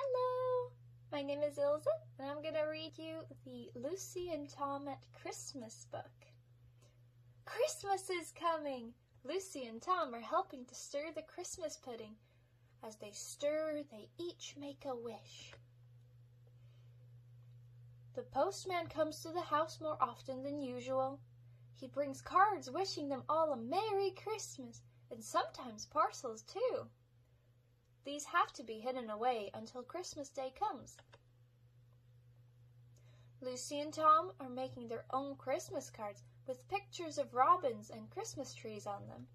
Hello, my name is Ilze, and I'm going to read you the Lucy and Tom at Christmas book. Christmas is coming! Lucy and Tom are helping to stir the Christmas pudding. As they stir, they each make a wish. The postman comes to the house more often than usual. He brings cards wishing them all a Merry Christmas, and sometimes parcels too. These have to be hidden away until Christmas Day comes. Lucy and Tom are making their own Christmas cards with pictures of robins and Christmas trees on them.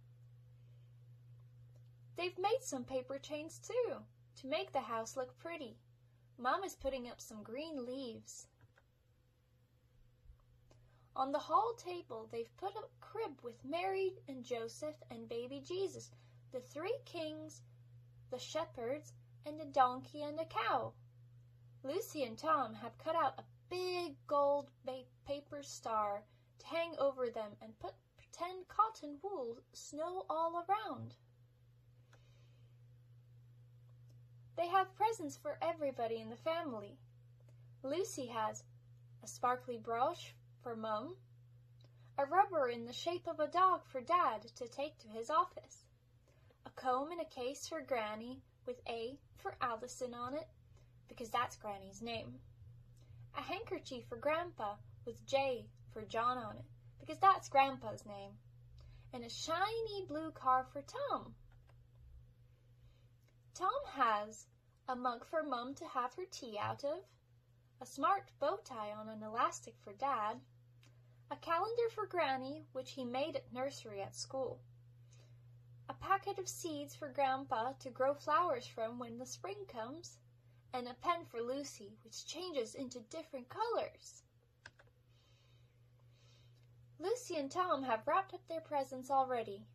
They've made some paper chains too, to make the house look pretty. Mom is putting up some green leaves. On the hall table, they've put a crib with Mary and Joseph and baby Jesus, the three kings, the shepherds, and a donkey and a cow. Lucy and Tom have cut out a big gold paper star to hang over them and put pretend cotton wool snow all around. They have presents for everybody in the family. Lucy has a sparkly brush for Mum, a rubber in the shape of a dog for Dad to take to his office, comb in a case for Granny with A for Allison on it, because that's Granny's name, a handkerchief for Grandpa with J for John on it, because that's Grandpa's name, and a shiny blue car for Tom. Tom has a mug for Mum to have her tea out of, a smart bow tie on an elastic for Dad, a calendar for Granny, which he made at nursery at school, a packet of seeds for Grandpa to grow flowers from when the spring comes, and a pen for Lucy, which changes into different colors. Lucy and Tom have wrapped up their presents already.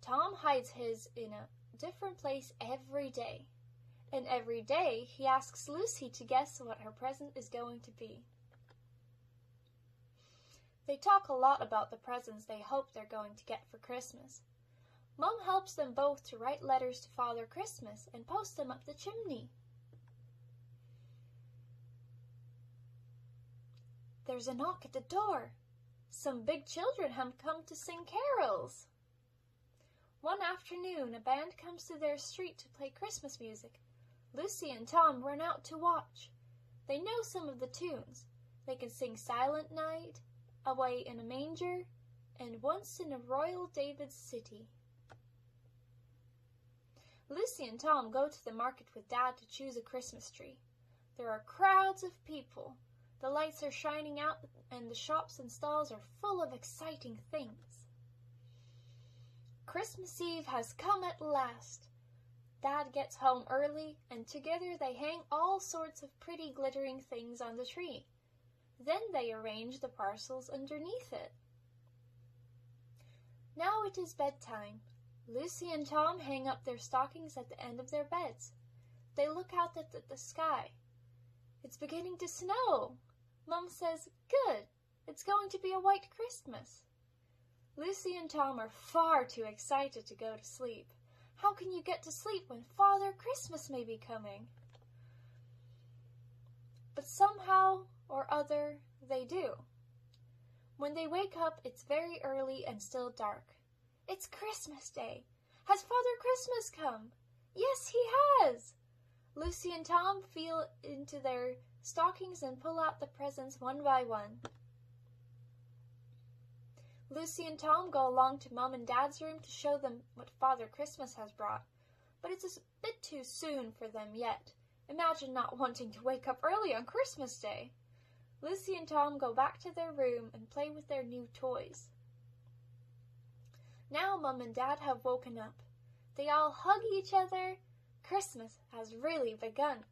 Tom hides his in a different place every day, and every day he asks Lucy to guess what her present is going to be. They talk a lot about the presents they hope they're going to get for Christmas. Mum helps them both to write letters to Father Christmas and post them up the chimney. There's a knock at the door. Some big children have come to sing carols. One afternoon, a band comes to their street to play Christmas music. Lucy and Tom run out to watch. They know some of the tunes. They can sing Silent Night, Away in a Manger, and Once in a Royal David's City. Lucy and Tom go to the market with Dad to choose a Christmas tree. There are crowds of people. The lights are shining out and the shops and stalls are full of exciting things. Christmas Eve has come at last. Dad gets home early and together they hang all sorts of pretty glittering things on the tree. Then they arrange the parcels underneath it. Now it is bedtime. Lucy and Tom hang up their stockings at the end of their beds. They look out at the, the sky. It's beginning to snow. Mum says, Good, it's going to be a white Christmas. Lucy and Tom are far too excited to go to sleep. How can you get to sleep when Father Christmas may be coming? But somehow or other they do. When they wake up, it's very early and still dark. It's Christmas Day. Has Father Christmas come? Yes, he has. Lucy and Tom feel into their stockings and pull out the presents one by one. Lucy and Tom go along to Mom and Dad's room to show them what Father Christmas has brought, but it's a bit too soon for them yet. Imagine not wanting to wake up early on Christmas Day. Lucy and Tom go back to their room and play with their new toys. Now Mum and Dad have woken up. They all hug each other. Christmas has really begun.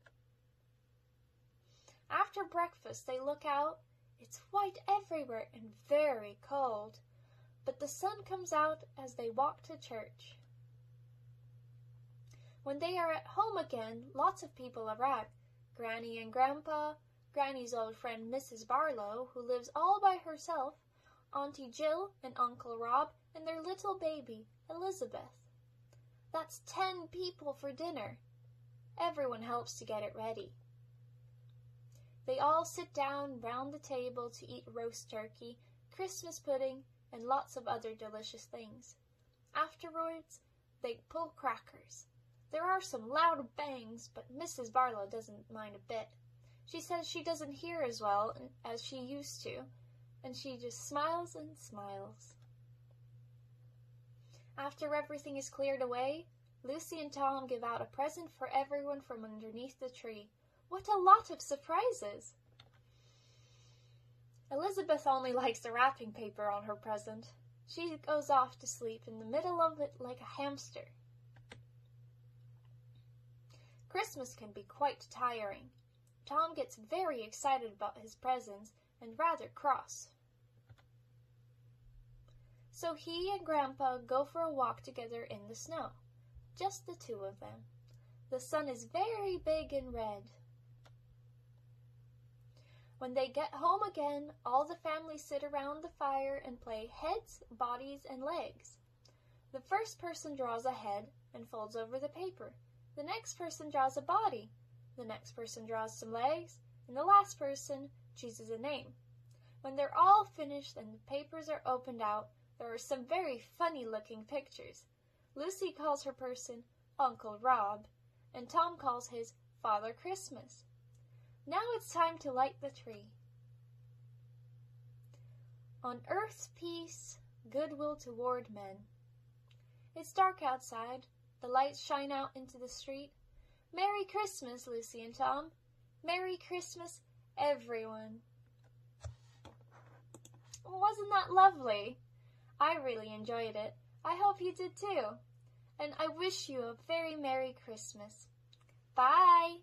After breakfast, they look out. It's white everywhere and very cold, but the sun comes out as they walk to church. When they are at home again, lots of people arrive. Granny and Grandpa, Granny's old friend Mrs. Barlow, who lives all by herself, Auntie Jill and Uncle Rob, and their little baby, Elizabeth. That's ten people for dinner. everyone helps to get it ready. They all sit down round the table to eat roast turkey, Christmas pudding, and lots of other delicious things. Afterwards, they pull crackers. There are some loud bangs, but Mrs. Barlow doesn't mind a bit. She says she doesn't hear as well as she used to, and she just smiles and smiles. After everything is cleared away, Lucy and Tom give out a present for everyone from underneath the tree. What a lot of surprises! Elizabeth only likes the wrapping paper on her present. She goes off to sleep in the middle of it like a hamster. Christmas can be quite tiring. Tom gets very excited about his presents and rather cross. So he and Grandpa go for a walk together in the snow. Just the two of them. The sun is very big and red. When they get home again, all the family sit around the fire and play heads, bodies, and legs. The first person draws a head and folds over the paper. The next person draws a body. The next person draws some legs. And the last person chooses a name. When they're all finished and the papers are opened out, there are some very funny looking pictures. Lucy calls her person Uncle Rob, and Tom calls his Father Christmas. Now it's time to light the tree. On earth's peace, goodwill toward men. It's dark outside. The lights shine out into the street. Merry Christmas, Lucy and Tom. Merry Christmas, everyone. Wasn't that lovely? I really enjoyed it. I hope you did too. And I wish you a very Merry Christmas. Bye!